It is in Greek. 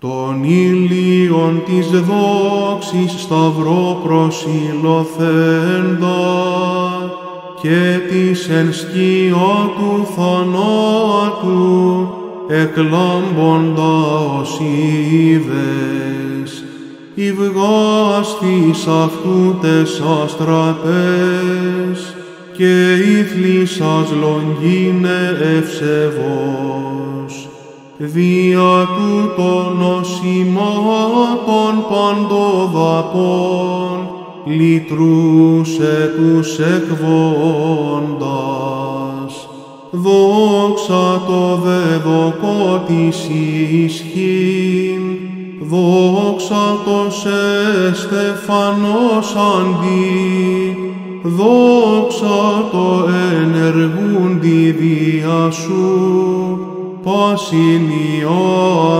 Τον ήλιον της δόξης σταυρό προσιλωθέντα και της εν σκία του θανάτου εκλάμποντα ως είδες, ηβγάστης αυτού τες αστραπές και ήθλισας λογίνε ευσεβός. Δια τούτων νοσημάτων παντοδαπών λυτρούσε τους εκβόντας. Δόξα το δεδοκό της ισχύν, δόξα το σε στεφανός αντί, δόξα το ενεργούντι δια σου, πάσιν η άμα